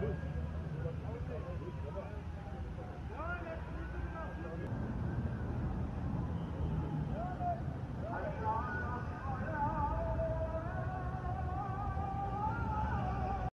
Good.